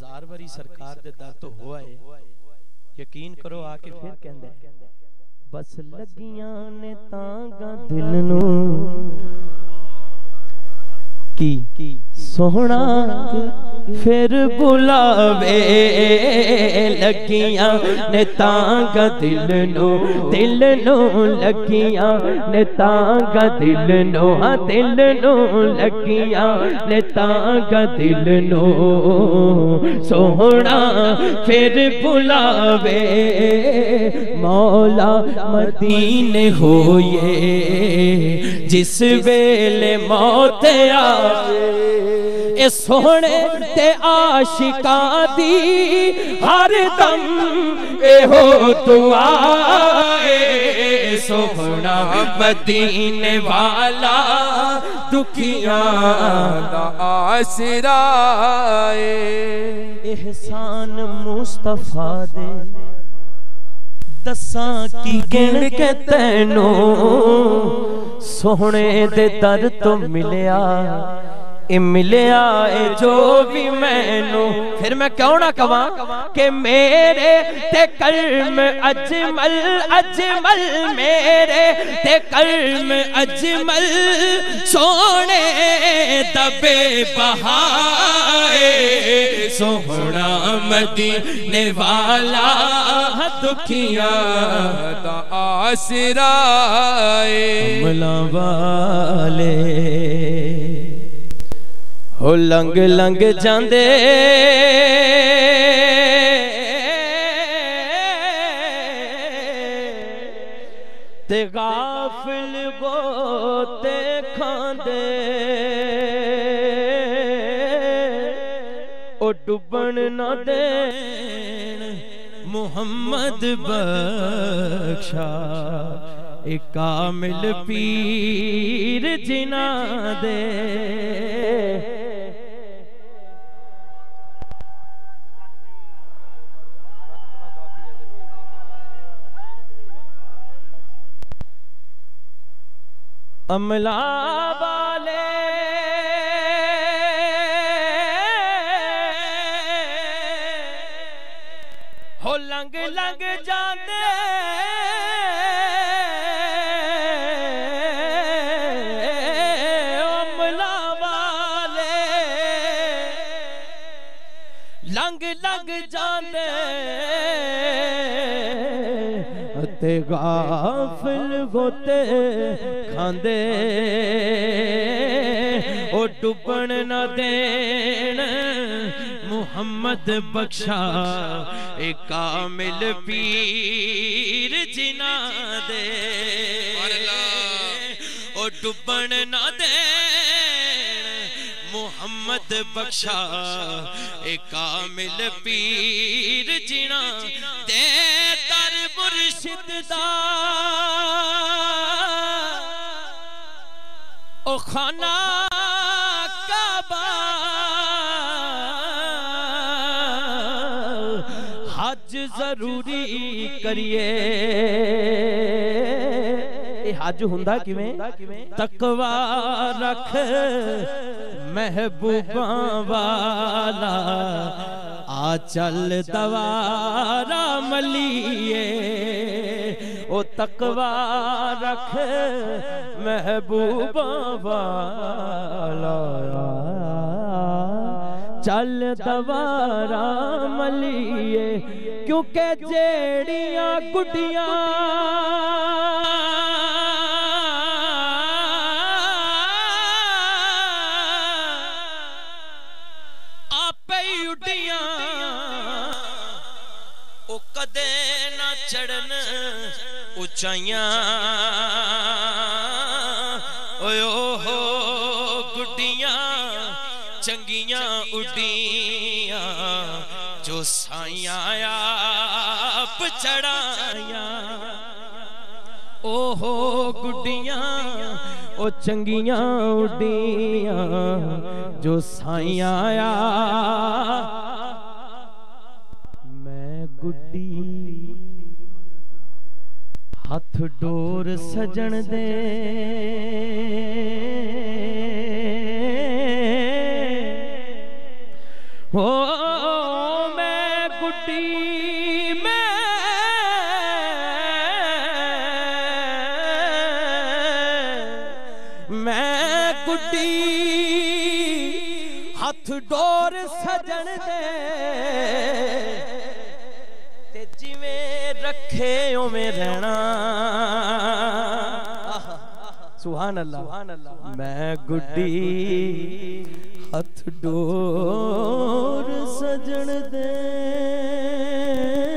ਹਜ਼ਾਰ ਵਾਰੀ ਸਰਕਾਰ ਦੇ ਦਰ ਤੋਂ ਹੋਆ ਏ ਯਕੀਨ ਕਰੋ ਆ ਕੇ ਫਿਰ ਕਹਿੰਦਾ ਬਸ ਲੱਗੀਆਂ ਨੇ ਤਾਂਗਾ ਦਿਲ ਨੂੰ। ਕੀ? ਸੋਹਣਾ پھر بلاوے لگیاں نے تانگ دل نو دل نو لگیاں نے تانگ دل نو۔ ہاں دل نو لگیاں نے تانگ دل نو۔ سونا پھر بلاوے مولا مدینے ہوئے۔ جس ویلے موت آوے ਇਹ ਸੋਹਣੇ ਤੇ ਆਸ਼ਿਕਾਂ ਦੀ ਹਰ ਦਮ ਇਹੋ ਦੁਆ ਏ। ਸੋਹਣਾ ਮਦੀਨੇ ਵਾਲਾ ਦੁਖੀਆਂ ਦਾ ਆਸਰਾ ਏ। ਇਹਸਾਨ ਮੁਸਤਫਾ ਦੇ। ਦੱਸਾਂ ਕੀ ਗਿਣ ਕੇ ਤੈਨੂੰ? ਸੋਹਣੇ ਦੇ ਦਰ ਤੋਂ ਮਿਲਿਆ। ملیا اے جو بھی میں نو پھر میں کیوں نہ کہاں کہ میرے تے قلم اجمل اجمل میرے تے قلم اجمل۔ سونے دبے بہائے سونا مدینے والا، دکھیاں دا آسرا اے ملا والے ਹੋ ਲੰਗ ਲੰਗ ਜਾਂਦੇ। ਤੇ ਗਾਫਿਲ ਬੋਤੇ ਖਾਂਦੇ। ਉਹ ਡੁੱਬਣ ਨਾ ਦੇ ਮੁਹੰਮਦ ਬਖਸ਼ਾ। ਇੱਕ ਕਾਮਿਲ ਪੀਰ ਜਿਨ੍ਹਾਂ ਦੇ। ਅਮਲਾ ਵਾਲੇ। ਹੋ ਲੰਗ ਲੰਗ ਜਾਂਦੇ। ਅਮਲਾ ਵਾਲੇ। ਲੰਗ ਲੰਗ ਜਾਂਦੇ। تے غافل ہوتے کھاندے او ڈبن نہ دین محمد بخشا، اے کامل پیر جنا دے۔ او ڈبن نہ دین محمد بخشا، اے کامل پیر جنا دے۔ مرشد دا. او خانہ کعبہ حج ضروری کریے. حج ہندہ کیویں؟ تقوی رکھ محبوباں والا. آ چل دوارا ملیے، او تقوی رکھ محبوباں والا۔ چل دوارا ملیے، کیونکہ جیڑیاں گڈیاں چڑھن اچائیاں او ہو گڈیاں چنگیاں اڈیاں جو سائیاں آپ چڑھائیاں او ہو گڈیاں او چنگیاں اڈیاں جو سائیاں آیا میں گڈی ਹੱਥ ਡੋਰ ਸਜਣ ਦੇ। ਹੋ ਮੈਂ ਗੁੱਡੀ ਮੈਂ ਗੁੱਡੀ ਹੱਥ ਡੋਰ ਸਜਣ ਦੇ। ਤੇ ਜਿਵੇਂ ਰੱਖੇ ਓਵੇਂ ਰਹਿਣਾ। ਸੁਭਾਨ ਅੱਲਾ। ਮੈਂ ਗੁੱਡੀ। ਹੱਥ ਡੋਰ ਸਜਣ ਦੇ।